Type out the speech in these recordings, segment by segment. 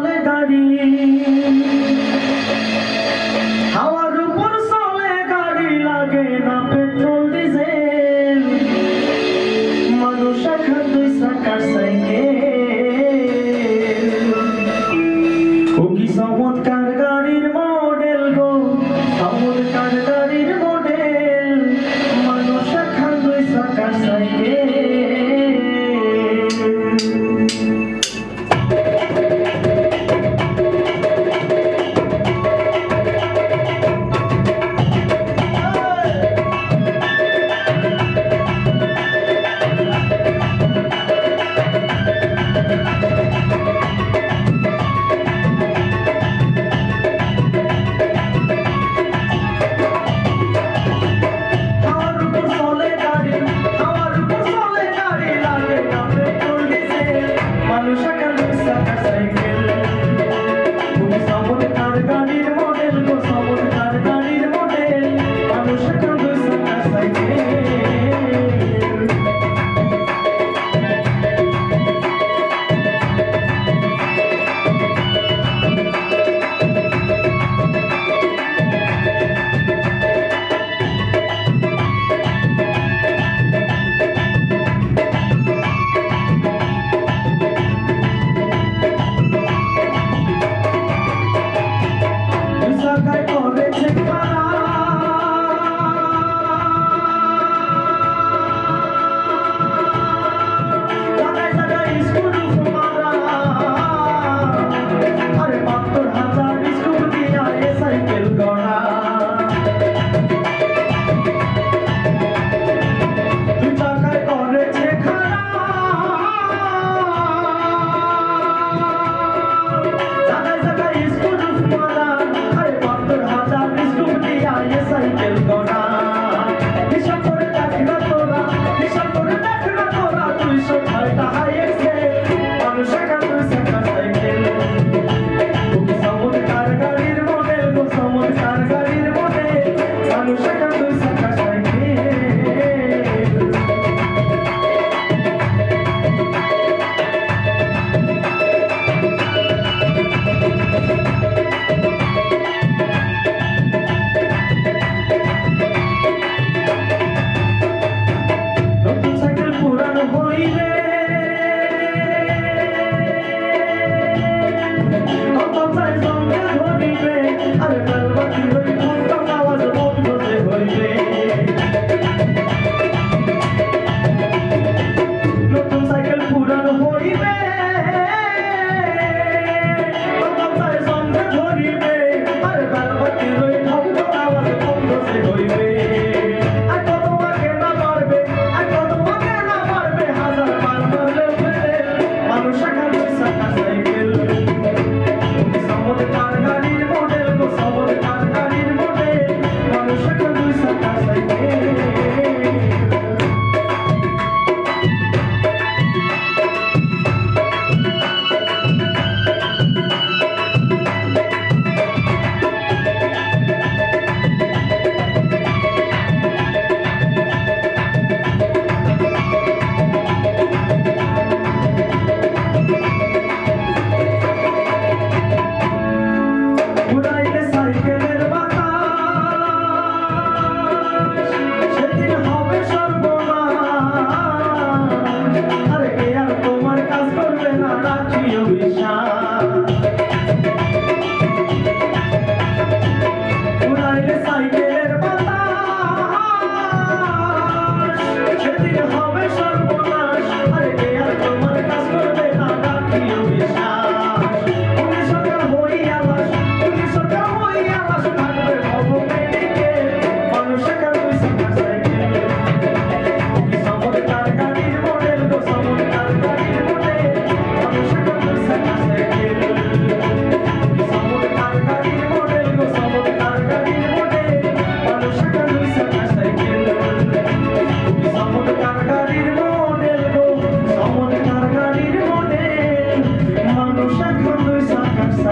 চলে গাড়ি। হাওয়ার উপর চলে গাড়ি লাগে না পেট্রোল, ডিজেল। মানুষ এখন দুই চাকার সাইকেল। কার গাড়ির सरकार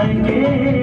सके